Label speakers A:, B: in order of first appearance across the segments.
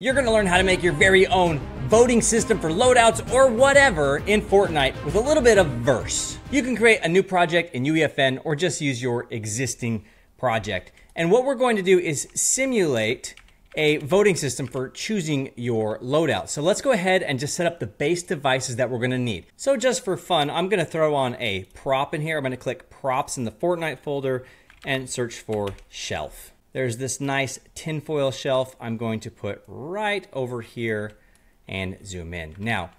A: You're to learn how to make your very own voting system for loadouts or whatever in Fortnite with a little bit of verse. You can create a new project in UEFN or just use your existing project. And what we're going to do is simulate a voting system for choosing your loadout. So let's go ahead and just set up the base devices that we're gonna need. So just for fun, I'm gonna throw on a prop in here. I'm gonna click props in the Fortnite folder and search for shelf. There's this nice tinfoil shelf I'm going to put right over here and zoom in. Now,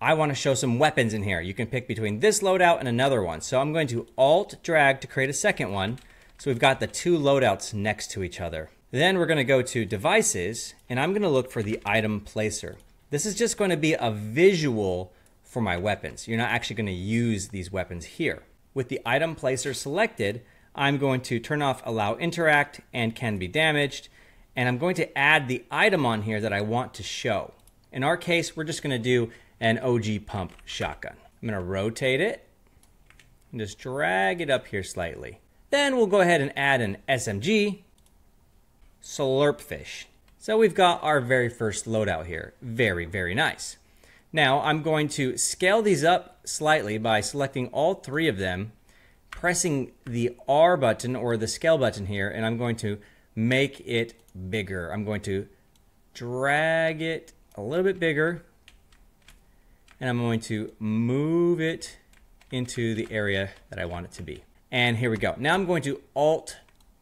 A: I want to show some weapons in here. You can pick between this loadout and another one. So I'm going to Alt drag to create a second one. So we've got the two loadouts next to each other. Then we're going to go to devices and I'm going to look for the item placer. This is just going to be a visual for my weapons. You're not actually going to use these weapons here. With the item placer selected, I'm going to turn off allow interact and can be damaged. And I'm going to add the item on here that I want to show. In our case, we're just going to do an OG pump shotgun. I'm going to rotate it and just drag it up here slightly. Then we'll go ahead and add an SMG, Slurpfish. So we've got our very first loadout here. Very, very nice. Now I'm going to scale these up slightly by selecting all three of them pressing the R button or the scale button here, and I'm going to make it bigger. I'm going to drag it a little bit bigger, and I'm going to move it into the area that I want it to be. And here we go. Now I'm going to Alt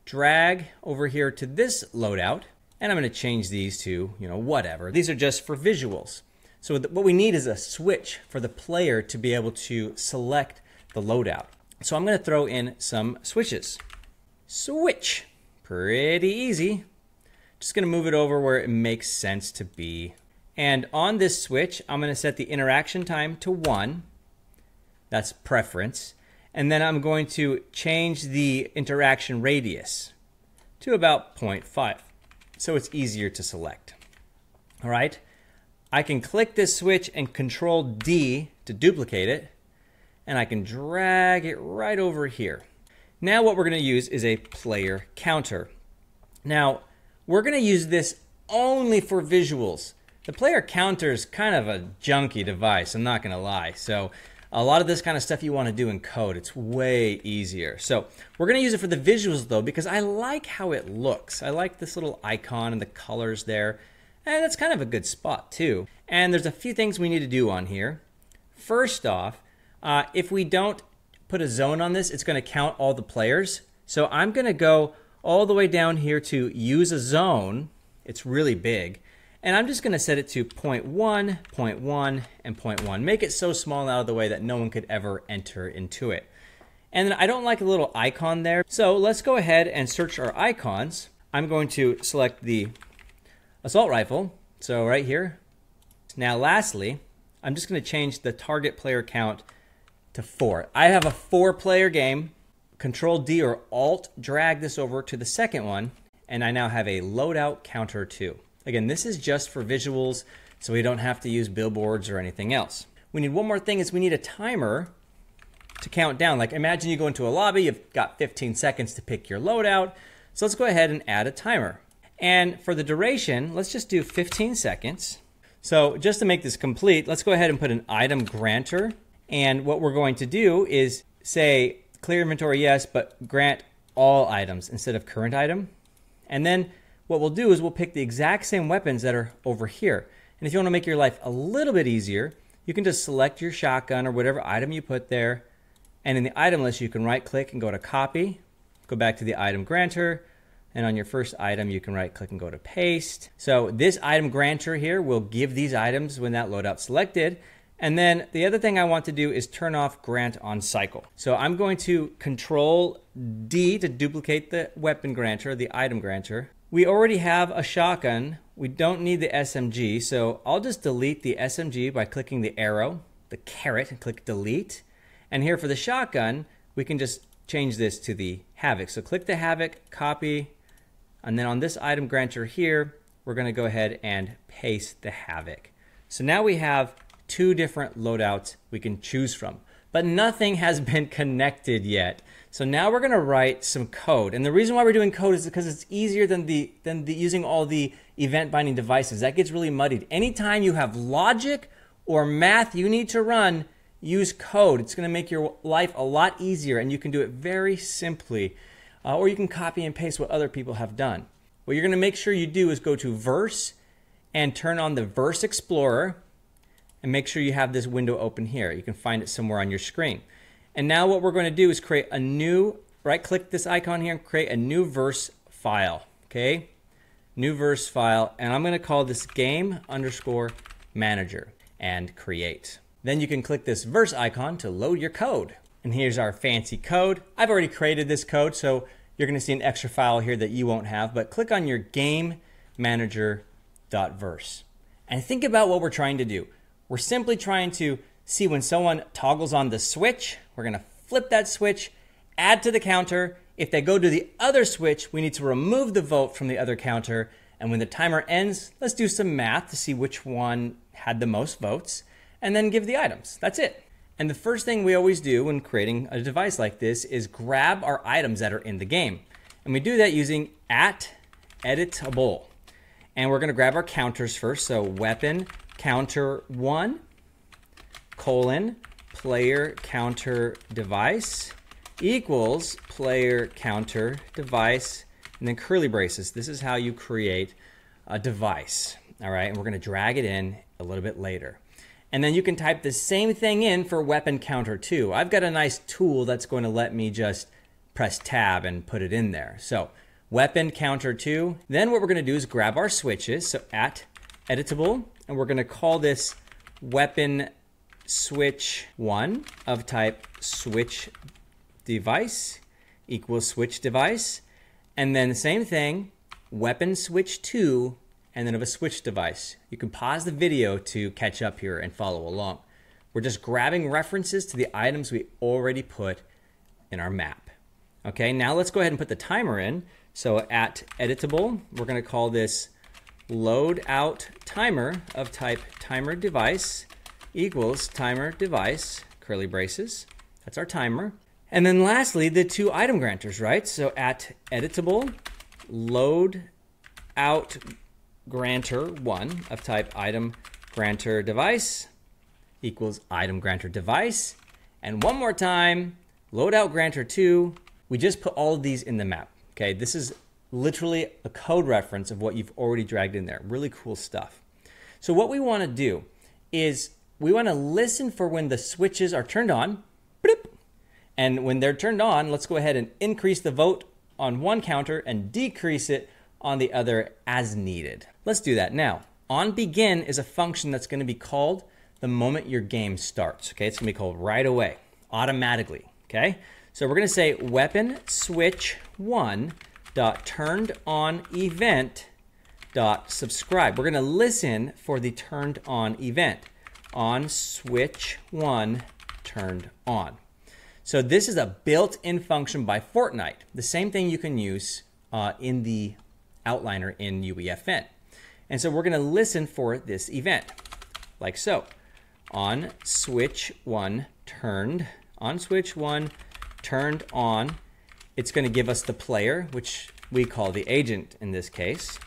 A: drag over here to this loadout, and I'm going to change these to, you know, whatever. These are just for visuals. So what we need is a switch for the player to be able to select the loadout. So I'm going to throw in some switches. Switch. Pretty easy. Just going to move it over where it makes sense to be. And on this switch, I'm going to set the interaction time to 1. That's preference. And then I'm going to change the interaction radius to about 0.5 so it's easier to select. All right. I can click this switch and control D to duplicate it and I can drag it right over here. Now what we're going to use is a player counter. Now, we're going to use this only for visuals. The player counter is kind of a junky device, I'm not going to lie. So a lot of this kind of stuff you want to do in code. It's way easier. So we're going to use it for the visuals though, because I like how it looks. I like this little icon and the colors there. And that's kind of a good spot too. And there's a few things we need to do on here. First off, uh, if we don't put a zone on this, it's going to count all the players. So I'm going to go all the way down here to use a zone. It's really big. And I'm just going to set it to 0.1, 0.1, and 0.1. Make it so small out of the way that no one could ever enter into it. And then I don't like a little icon there. So let's go ahead and search our icons. I'm going to select the assault rifle. So right here. Now lastly, I'm just going to change the target player count to four. I have a four player game. Control D or Alt drag this over to the second one, and I now have a loadout counter two. Again, this is just for visuals, so we don't have to use billboards or anything else. We need one more thing is we need a timer to count down. Like imagine you go into a lobby, you've got 15 seconds to pick your loadout. So let's go ahead and add a timer. And for the duration, let's just do 15 seconds. So just to make this complete, let's go ahead and put an item granter and what we're going to do is say clear inventory yes, but grant all items instead of current item. And then what we'll do is we'll pick the exact same weapons that are over here. And if you want to make your life a little bit easier, you can just select your shotgun or whatever item you put there. And in the item list, you can right click and go to copy, go back to the item granter, and on your first item, you can right click and go to paste. So this item granter here will give these items when that loadout selected. And then the other thing I want to do is turn off grant on cycle. So I'm going to control D to duplicate the weapon granter, the item granter. We already have a shotgun. We don't need the SMG. So I'll just delete the SMG by clicking the arrow, the caret, and click delete. And here for the shotgun, we can just change this to the Havoc. So click the Havoc, copy, and then on this item granter here, we're gonna go ahead and paste the Havoc. So now we have two different loadouts we can choose from. but nothing has been connected yet. So now we're going to write some code. And the reason why we're doing code is because it's easier than the than the using all the event binding devices. That gets really muddied. Anytime you have logic or math you need to run, use code. It's going to make your life a lot easier and you can do it very simply. Uh, or you can copy and paste what other people have done. What you're going to make sure you do is go to Verse and turn on the Verse Explorer and make sure you have this window open here. You can find it somewhere on your screen. And now what we're going to do is create a new, right click this icon here and create a new verse file, okay? New verse file, and I'm going to call this game underscore manager and create. Then you can click this verse icon to load your code. And here's our fancy code. I've already created this code, so you're going to see an extra file here that you won't have, but click on your game manager.verse. And think about what we're trying to do. We're simply trying to see when someone toggles on the switch, we're going to flip that switch, add to the counter. If they go to the other switch, we need to remove the vote from the other counter. And when the timer ends, let's do some math to see which one had the most votes, and then give the items. That's it. And the first thing we always do when creating a device like this is grab our items that are in the game. And we do that using at editable. And we're to grab our counters first. So weapon counter one colon player counter device equals player counter device and then curly braces. This is how you create a device. All right, and we're going to drag it in a little bit later. And then you can type the same thing in for weapon counter 2. I've got a nice tool that's going to let me just press tab and put it in there. So weapon counter 2. Then what we're going to do is grab our switches, so at editable, and we're going to call this weapon switch 1 of type switch device equals switch device. And then the same thing, weapon switch 2 and then of a switch device. You can pause the video to catch up here and follow along. We're just grabbing references to the items we already put in our map. Okay, now let's go ahead and put the timer in. So at editable, we're gonna call this load out timer of type timer device equals timer device, curly braces. That's our timer. And then lastly, the two item granters, right? So at editable, load out granter one of type item granter device equals item granter device. And one more time, load out granter two. We just put all of these in the map. Okay, this is literally a code reference of what you've already dragged in there. Really cool stuff. So what we want to do is we want to listen for when the switches are turned on. And when they're turned on, let's go ahead and increase the vote on one counter and decrease it on the other as needed. Let's do that now. On begin is a function that's going to be called the moment your game starts. Okay, it's going to be called right away, automatically. Okay, so we're going to say weapon switch one dot turned on event dot subscribe. We're going to listen for the turned on event on switch one turned on. So this is a built-in function by Fortnite. The same thing you can use uh, in the outliner in UEFN. And so we're going to listen for this event, like so. On switch one turned, on switch one turned on, it's going to give us the player, which we call the agent in this case.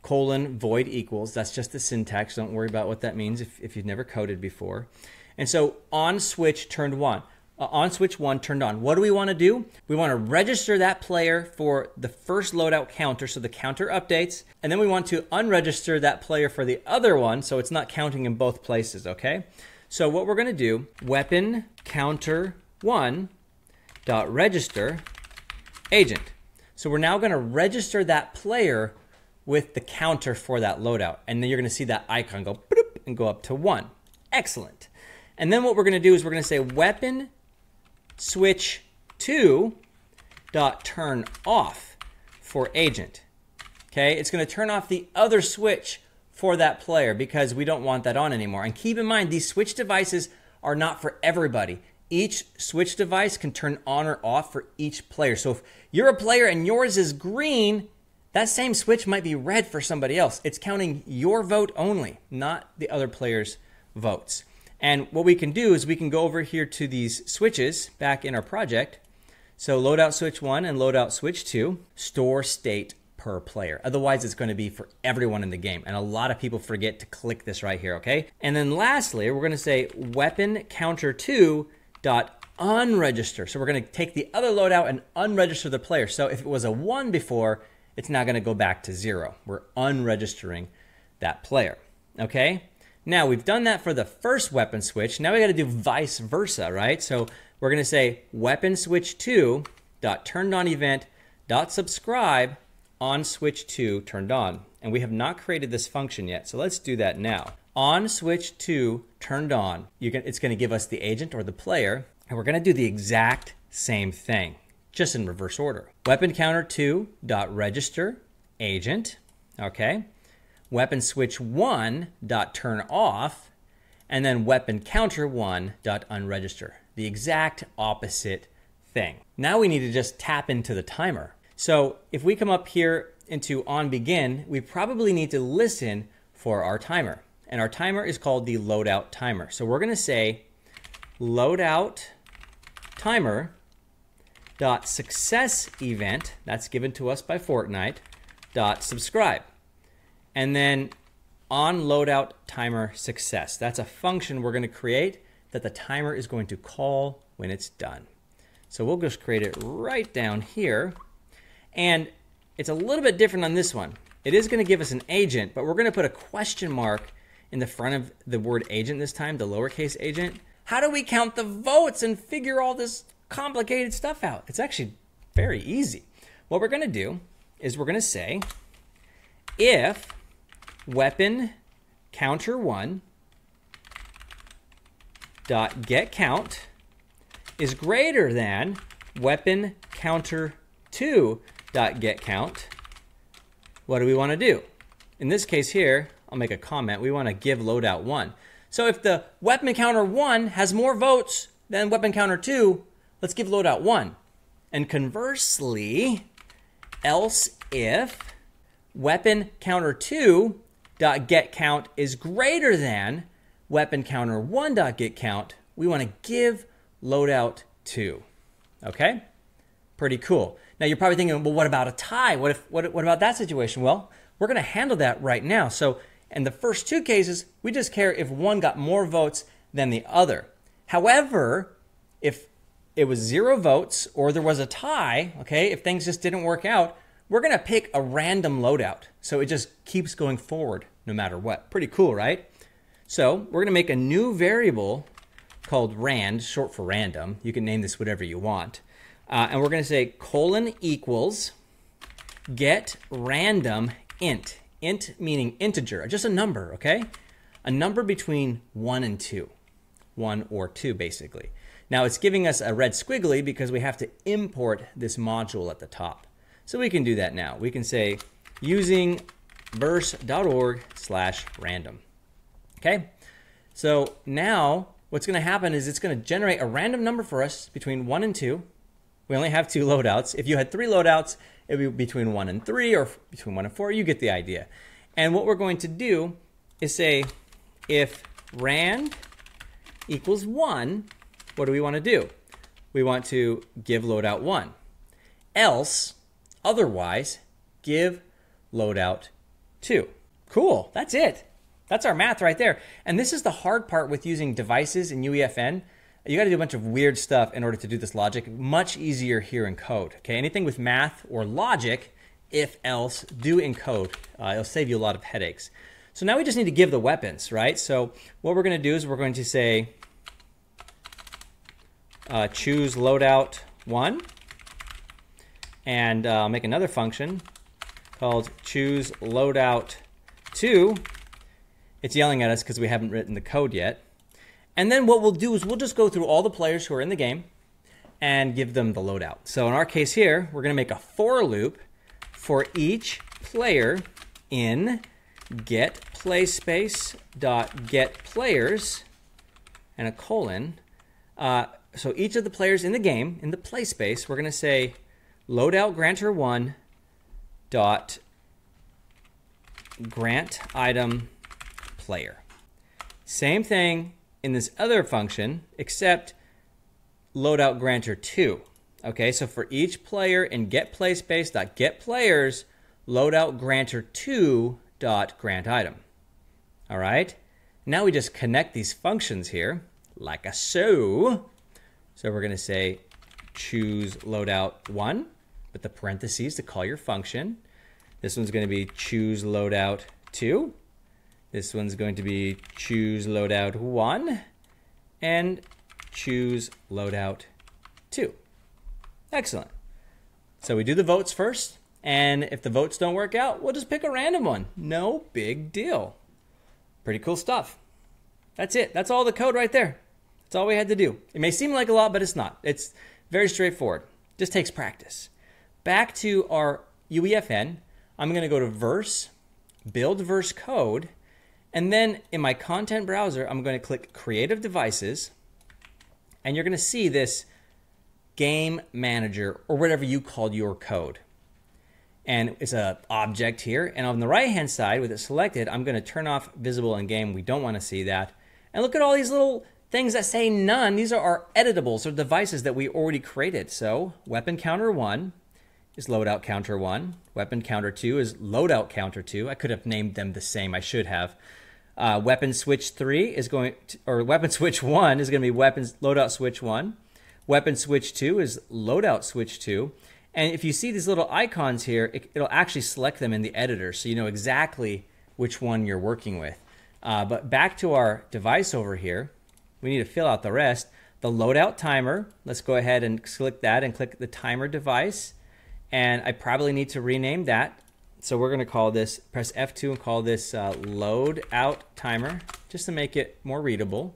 A: Colon void equals, that's just the syntax. Don't worry about what that means if, if you've never coded before. And so on switch turned one uh, on switch one turned on. What do we want to do? We want to register that player for the first loadout counter so the counter updates. And then we want to unregister that player for the other one so it's not counting in both places, okay? So what we're going to do, weapon counter one dot register agent. So we're now going two register that player with the counter for that loadout. And then you're going to see that icon go and go up to one. Excellent. And then what we're going to do is we're going to say weapon switch to dot turn off for agent. Okay, it's going to turn off the other switch for that player because we don't want that on anymore. And keep in mind, these switch devices are not for everybody. Each switch device can turn on or off for each player. So if you're a player and yours is green, that same switch might be red for somebody else. It's counting your vote only, not the other player's votes. And what we can do is we can go over here to these switches back in our project. So loadout switch one and loadout switch two, store state per player. Otherwise, it's going to be for everyone in the game. And a lot of people forget to click this right here, okay? And then lastly, we're going to say weapon counter two dot unregister. So we're going to take the other loadout and unregister the player. So if it was a one before, it's now going to go back to zero. We're unregistering that player, okay? Now we've done that for the first weapon switch. Now we got to do vice versa, right? So we're going to say weapon switch two dot turned on event dot subscribe on switch 2 turned on. And we have not created this function yet, so let's do that now. On switch 2 turned on, it's going to give us the agent or the player, and we're going to do the exact same thing, just in reverse order. Weapon counter 2 dot register agent, okay? Weapon switch 1 dot turn off, and then weapon counter 1 dot unregister. The exact opposite thing. Now we need to just tap into the timer. So if we come up here into on begin, we probably need to listen for our timer. And our timer is called the loadout timer. So we're going to say loadout timer dot success event that's given to us by Fortnite dot subscribe. And then on loadout timer success. That's a function we're going to create that the timer is going to call when it's done. So we'll just create it right down here. And it's a little bit different on this one. It is going to give us an agent, but we're going to put a question mark in the front of the word agent this time, the lowercase agent. How do we count the votes and figure all this complicated stuff out? It's actually very easy. What we're going to do is we're going to say if weapon counter 1 dot get count is greater than weapon counter 2 dot get count, what do we want to do? In this case here, I'll make a comment. We want to give loadout 1. So if the weapon counter 1 has more votes than weapon counter 2, let's give loadout 1. And conversely, else if weapon counter 2 dot get count is greater than weapon counter 1 dot get count, we want to give loadout 2. Okay? Pretty cool. Now you're probably thinking, well, what about a tie? What if what, what about that situation? Well, we're going to handle that right now. So in the first two cases, we just care if one got more votes than the other. However, if it was zero votes or there was a tie, okay, if things just didn't work out, we're going to pick a random loadout. So it just keeps going forward no matter what. Pretty cool, right? So we're going to make a new variable called rand, short for random. You can name this whatever you want. Uh, and we're going to say colon equals get random int. Int meaning integer, just a number, okay? A number between 1 and 2. 1 or 2, basically. Now it's giving us a red squiggly because we have to import this module at the top. So we can do that now. We can say using verse.org slash random. Okay? So now what's going to happen is it's going to generate a random number for us between 1 and 2 we only have two loadouts. If you had three loadouts, it would be between one and three or between one and four. You get the idea. And what we're going to do is say if rand equals one, what do we want to do? We want to give loadout one. Else, otherwise, give loadout two. Cool, that's it. That's our math right there. And this is the hard part with using devices in UEFN you got to do a bunch of weird stuff in order to do this logic. Much easier here in code. Okay, anything with math or logic, if else, do in code. Uh, it'll save you a lot of headaches. So now we just need to give the weapons, right? So what we're going to do is we're going to say uh, choose loadout one, and uh, make another function called choose loadout two. It's yelling at us because we haven't written the code yet. And then what we'll do is we'll just go through all the players who are in the game and give them the loadout. So in our case here, we're going to make a for loop for each player in get play space dot get players and a colon. Uh, so each of the players in the game in the play space, we're going to say loadout granter one dot grant item player. Same thing in this other function except loadout granter 2. Okay, so for each player in getPlaySpace.getPlayers, loadout granter 2 dot grant item. All right, now we just connect these functions here like a so. So we're going to say choose loadout 1 with the parentheses to call your function. This one's going to be choose loadout 2. This one's going to be choose loadout 1 and choose loadout 2. Excellent. So we do the votes first, and if the votes don't work out, we'll just pick a random one. No big deal. Pretty cool stuff. That's it. That's all the code right there. That's all we had to do. It may seem like a lot, but it's not. It's very straightforward. Just takes practice. Back to our UEFN, I'm going to go to verse, build verse code, and then in my content browser, I'm going to click creative devices, and you're going to see this game manager or whatever you called your code. And it's a object here. And on the right hand side with it selected, I'm going to turn off visible in game. We don't want to see that. And look at all these little things that say none. These are our editables or devices that we already created. So weapon counter one is loadout counter one. Weapon counter two is loadout counter two. I could have named them the same. I should have. Uh, weapon switch three is going to, or weapon switch one is going to be weapons loadout switch one. Weapon switch 2 is loadout switch 2. And if you see these little icons here, it, will actually select them in the editor so you know exactly which one you're working with. Uh, but back to our device over here, we need to fill out the rest. The loadout timer, let's go ahead and click that and click the timer device. And I probably need to rename that. So we're going to call this, press F2 and call this uh, load out timer just to make it more readable.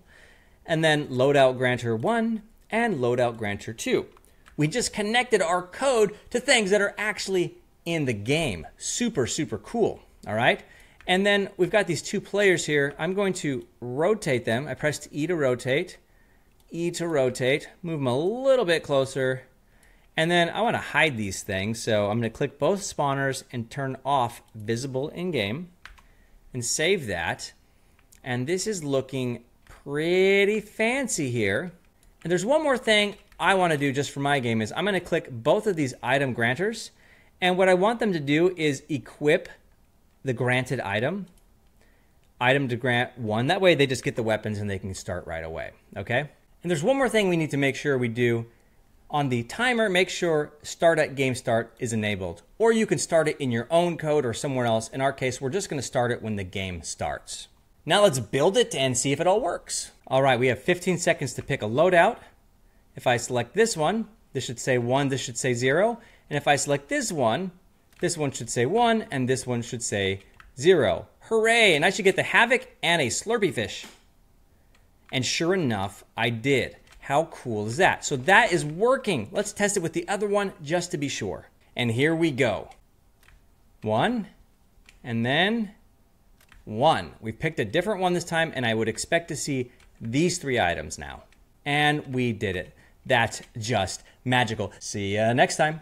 A: And then loadout granter 1 and loadout granter 2. We just connected our code to things that are actually in the game. Super, super cool. All right. And then we've got these two players here. I'm going to rotate them. I pressed E to rotate, E to rotate, move them a little bit closer. And then I want to hide these things. So I'm going to click both spawners and turn off visible in game and save that. And this is looking pretty fancy here. And there's one more thing I want to do just for my game is I'm going to click both of these item granters. And what I want them to do is equip the granted item, item to grant one. That way they just get the weapons and they can start right away. Okay. And there's one more thing we need to make sure we do on the timer. Make sure start at game start is enabled, or you can start it in your own code or somewhere else. In our case, we're just going to start it when the game starts. Now let's build it and see if it all works. All right, we have 15 seconds to pick a loadout. If I select this one, this should say 1, this should say 0. And if I select this one, this one should say 1, and this one should say 0. Hooray! And I should get the Havoc and a Slurpy Fish. And sure enough, I did. How cool is that? So that is working. Let's test it with the other one just to be sure. And here we go. One, and then one. We've picked a different one this time, and I would expect to see these three items now. And we did it. That's just magical. See you next time.